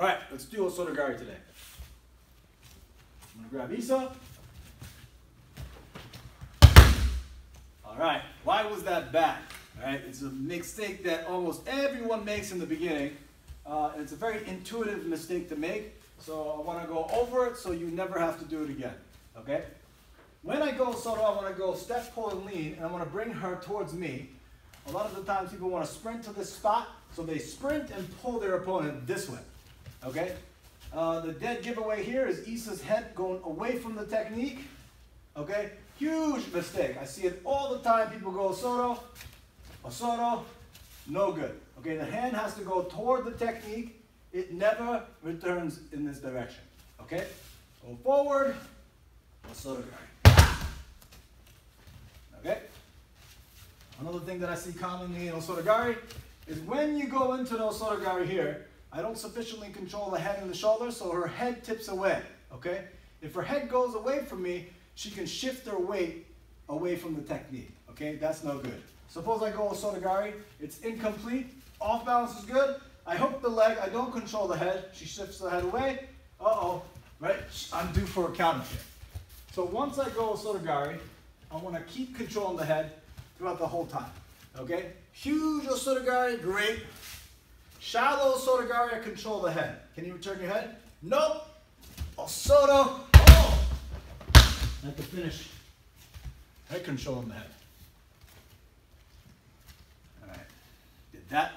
All right, let's do Osotogari today. I'm gonna grab Isa. All right, why was that bad? All right, it's a mistake that almost everyone makes in the beginning. Uh, and it's a very intuitive mistake to make. So I want to go over it so you never have to do it again. Okay? When I go Soto, I want to go step, pull, and lean, and I want to bring her towards me. A lot of the times people want to sprint to this spot, so they sprint and pull their opponent this way. Okay? Uh, the dead giveaway here is Isa's head going away from the technique. Okay? Huge mistake. I see it all the time. People go Soto, Osoto, no good. Okay, the hand has to go toward the technique. It never returns in this direction. Okay? Go forward, Osoto Okay? Another thing that I see commonly in Osotogari is when you go into the Osotogari here, I don't sufficiently control the head and the shoulders, so her head tips away, okay? If her head goes away from me, she can shift her weight away from the technique, okay? That's no good. Suppose I go Osotogari, it's incomplete, off balance is good, I hook the leg, I don't control the head, she shifts the head away, uh-oh, right? I'm due for a counter here. So once I go Osotogari, I want to keep controlling the head throughout the whole time, okay? Huge Osotogari, great. Shallow Osotogari, I control the head. Can you return your head? Nope. Osoto, oh! I have to finish head controlling the head. All right, did that.